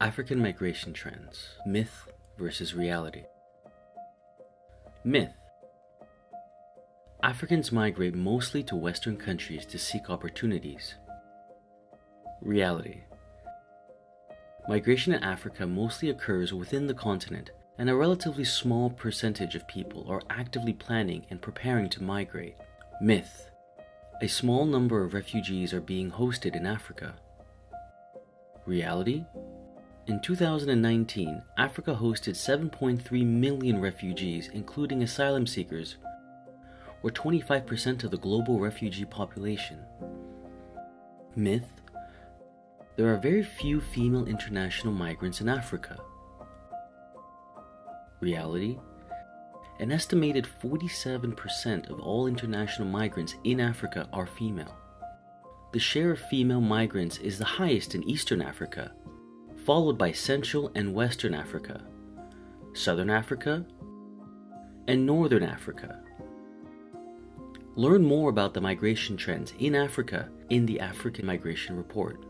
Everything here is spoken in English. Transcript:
African Migration Trends Myth versus Reality. Myth Africans migrate mostly to Western countries to seek opportunities. Reality Migration in Africa mostly occurs within the continent, and a relatively small percentage of people are actively planning and preparing to migrate. Myth A small number of refugees are being hosted in Africa. Reality in 2019, Africa hosted 7.3 million refugees, including asylum seekers, or 25% of the global refugee population. Myth There are very few female international migrants in Africa. Reality An estimated 47% of all international migrants in Africa are female. The share of female migrants is the highest in Eastern Africa, followed by Central and Western Africa, Southern Africa, and Northern Africa. Learn more about the migration trends in Africa in the African Migration Report.